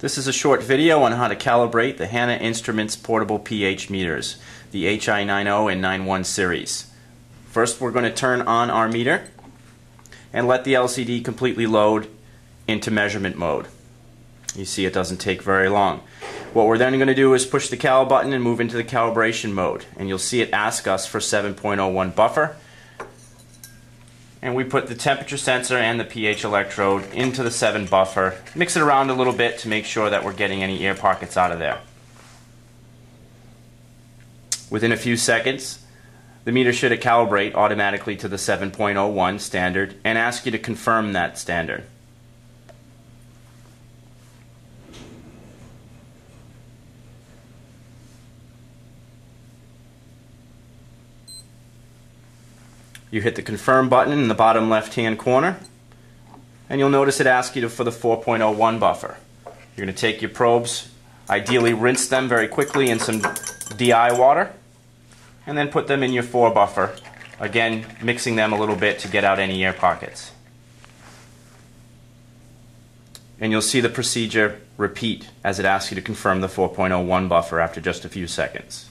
This is a short video on how to calibrate the Hanna Instruments portable pH meters, the HI90 and 91 series. First we're going to turn on our meter and let the LCD completely load into measurement mode. You see it doesn't take very long. What we're then going to do is push the cal button and move into the calibration mode and you'll see it ask us for 7.01 buffer and we put the temperature sensor and the pH electrode into the 7 buffer. Mix it around a little bit to make sure that we're getting any air pockets out of there. Within a few seconds, the meter should calibrate automatically to the 7.01 standard and ask you to confirm that standard. You hit the confirm button in the bottom left hand corner and you'll notice it asks you for the 4.01 buffer. You're going to take your probes, ideally rinse them very quickly in some DI water and then put them in your 4 buffer, again mixing them a little bit to get out any air pockets. And you'll see the procedure repeat as it asks you to confirm the 4.01 buffer after just a few seconds.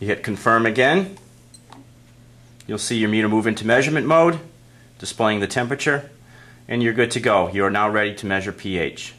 You hit confirm again. You'll see your meter move into measurement mode, displaying the temperature, and you're good to go. You are now ready to measure pH.